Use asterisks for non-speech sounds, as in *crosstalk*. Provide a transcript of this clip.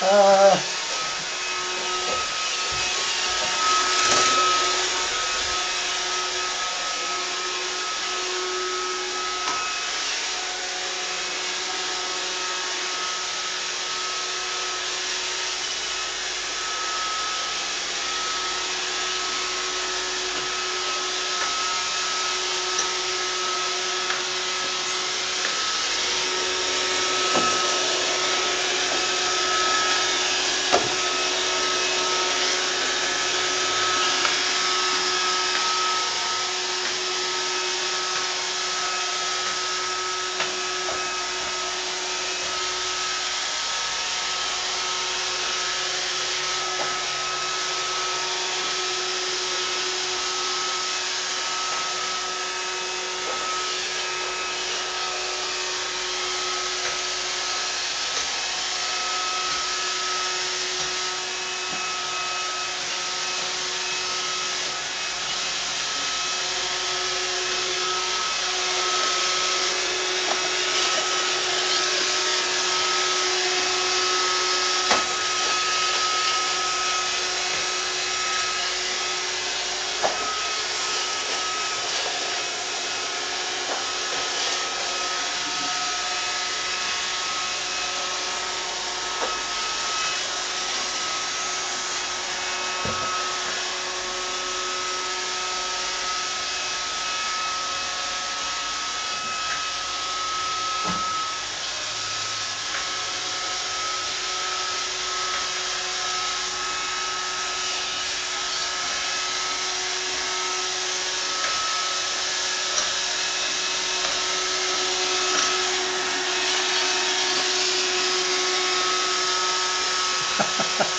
Uh... ha *laughs* ha